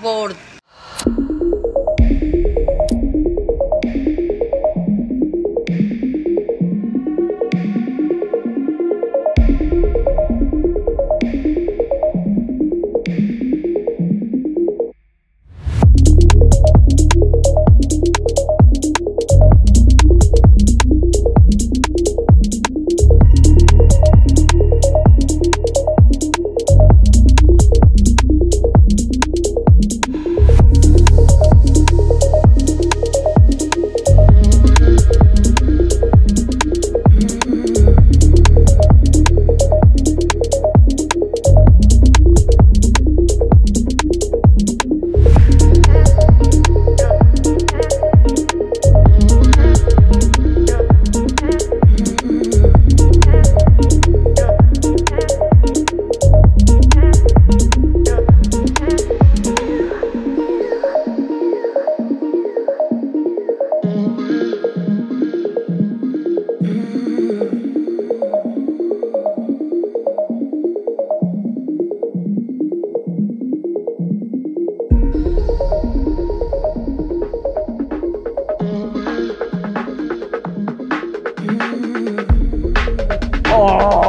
gordo. Oh.